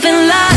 moving like been